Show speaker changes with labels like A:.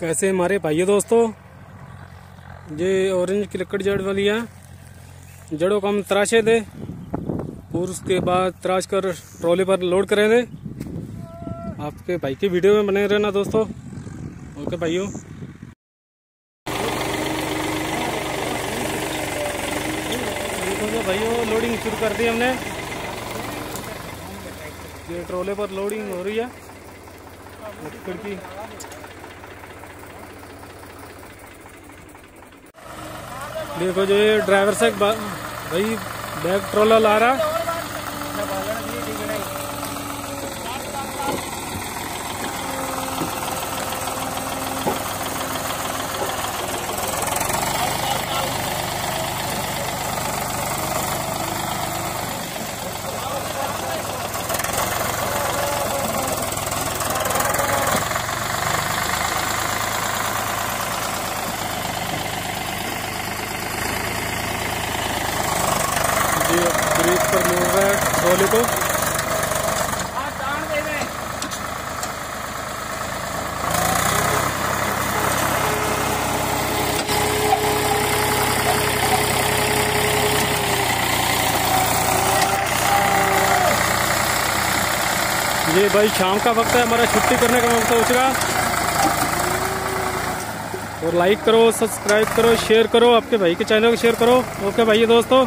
A: कैसे हमारे भाइयों दोस्तों? ये ऑरेंज की लकड़ जड़ वाली है। जड़ों को हम तराशे दे, और उसके बाद तराश कर ट्रॉली पर लोड करें दे। आपके भाई की वीडियो में बने रहना दोस्तों। ओके भाइयों। भाइयों लोडिंग शुरू कर दी हमने। ये ट्रोले पर लोडिंग हो रही है। लकड़ की। देखो जो ये ड्राइवर से भाई बैग ट्रोलर ला रहा। ब्रिज पर मोड़ रहा है ट्रोले को। ये भाई शाम का वक्त है, हमारा छुट्टी करने का वक्त हो चुका। और लाइक करो सब्सक्राइब करो शेयर करो, आपके भाई के चैनल को शेयर करो। ओके भाई दोस्तों।